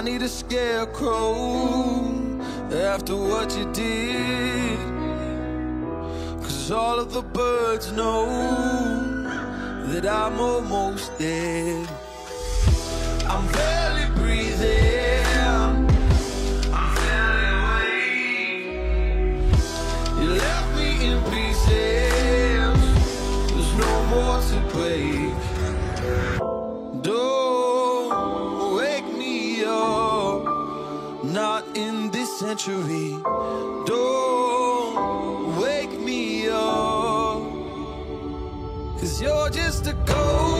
I need a scarecrow after what you did. Cause all of the birds know that I'm almost dead. I'm barely breathing. I'm barely awake. You left me in pieces. There's no more to break. Don't. century. Don't wake me up, cause you're just a ghost.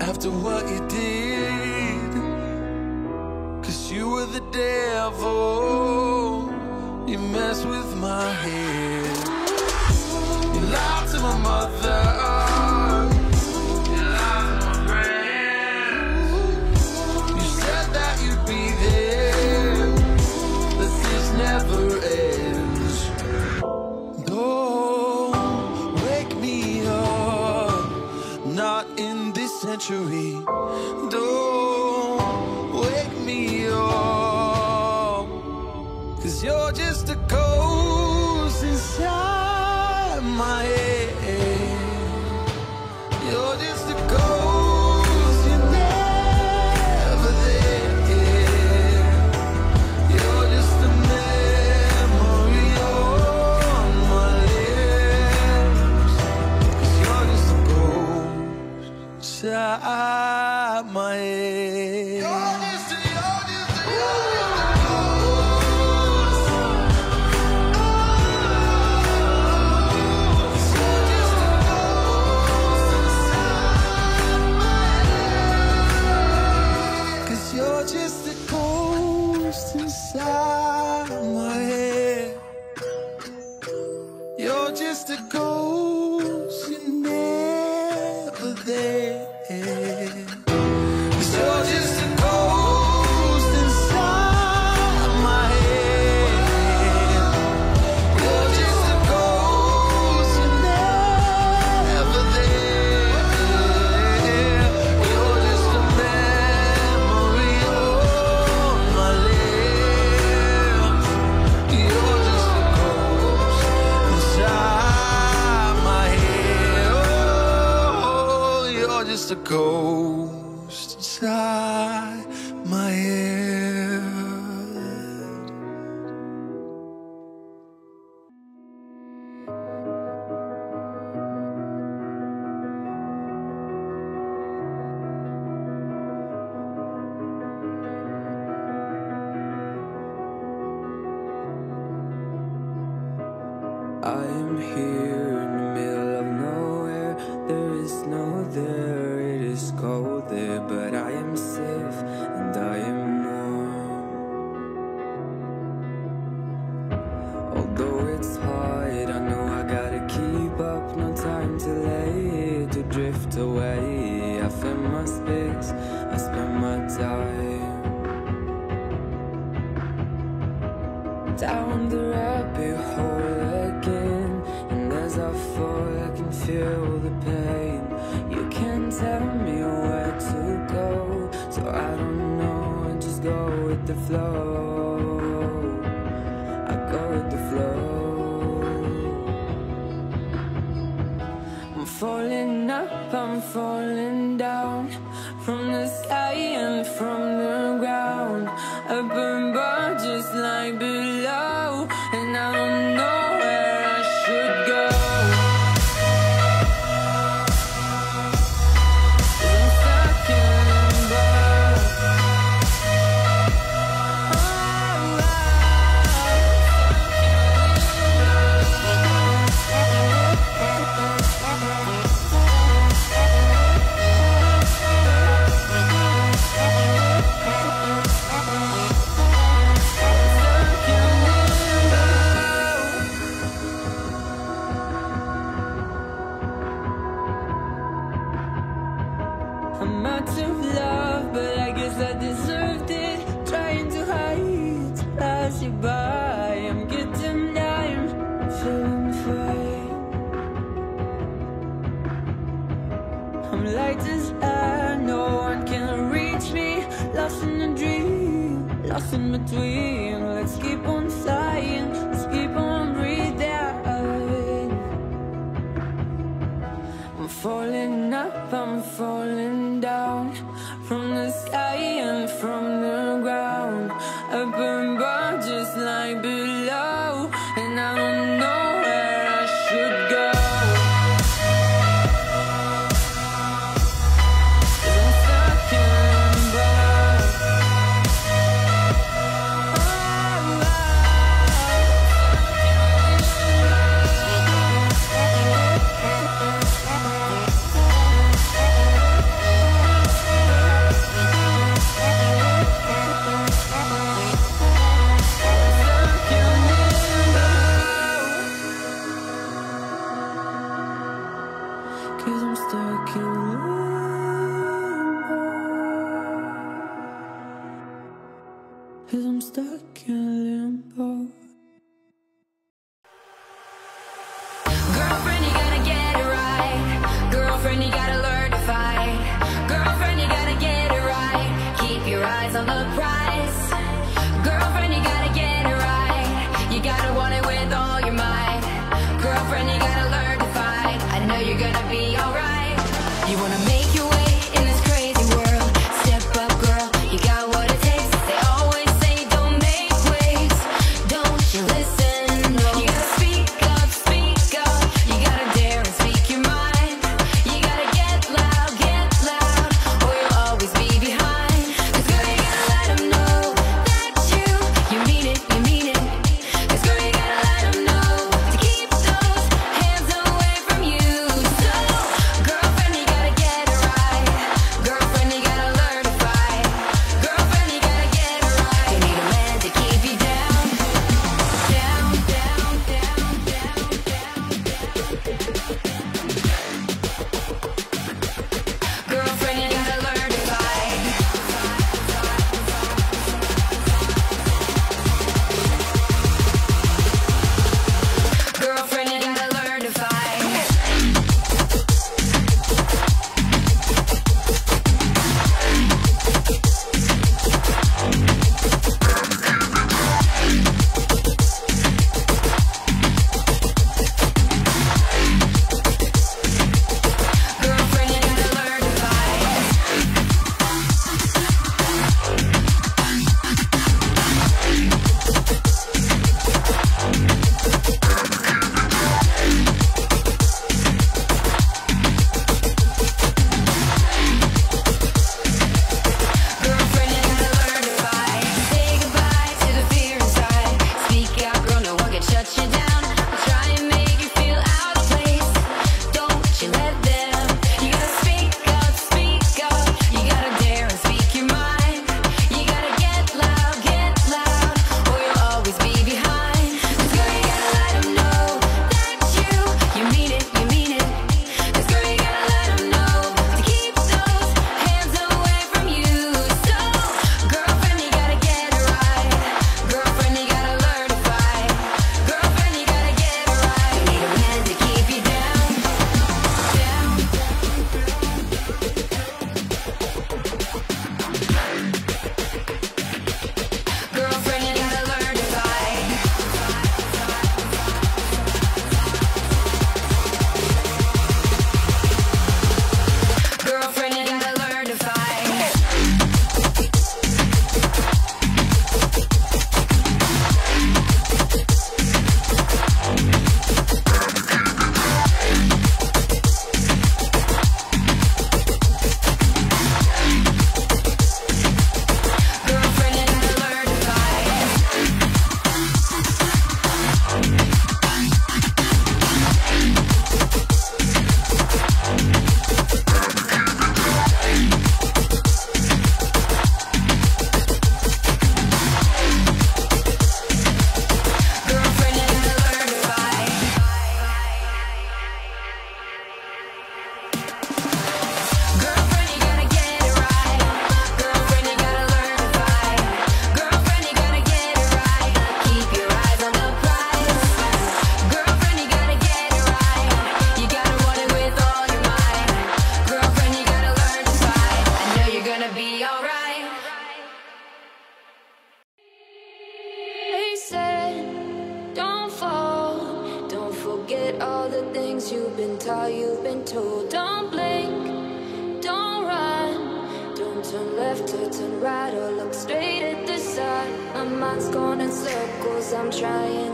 after what you did. Cause you were the devil. You messed with my head. You lied to my mother. in this century. Don't wake me up, cause you're just a ghost inside my head. life. falling up, I'm falling down. From the sky and from the ground nothing between. Let's keep on Cause I'm stuck in limbo.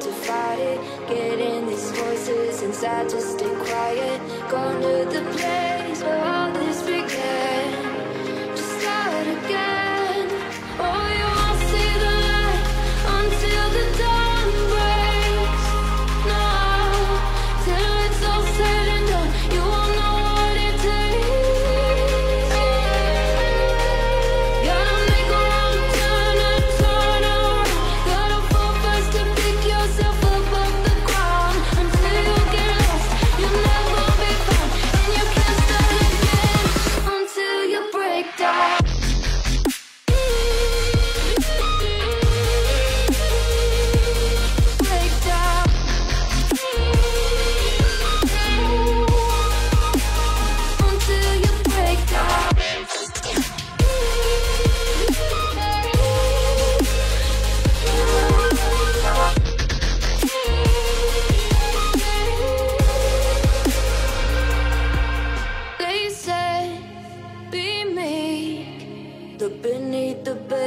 to fight it. Getting these voices inside to stay quiet. Going to the place where all the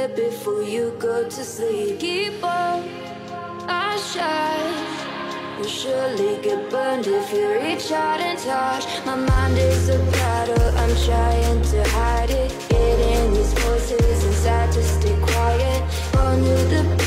bed before you go to sleep. Keep up our shine. You'll surely get burned if you reach out and touch. My mind is a battle, I'm trying to hide it. Getting these voices inside to stay quiet. On the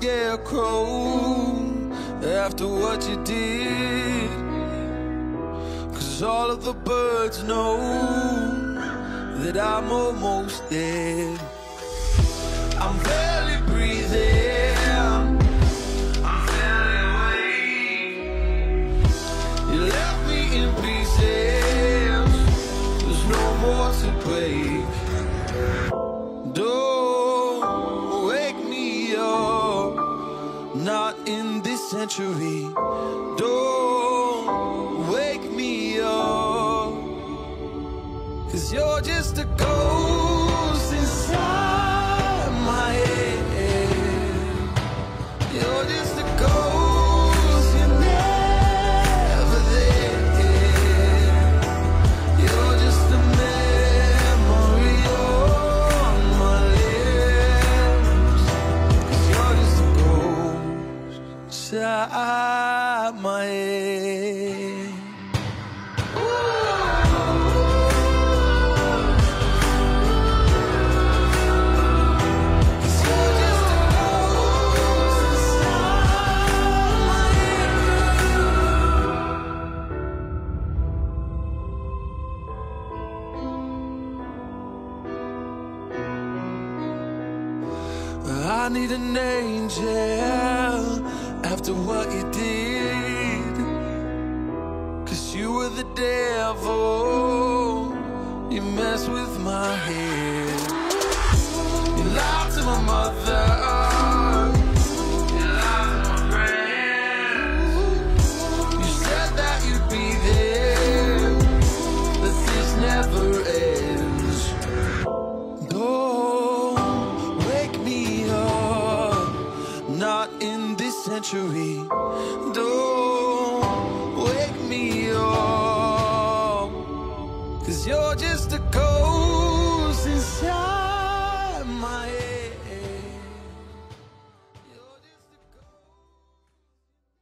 scarecrow after what you did. Cause all of the birds know that I'm almost dead. I'm barely breathing. century. Don't wake me up, cause you're just.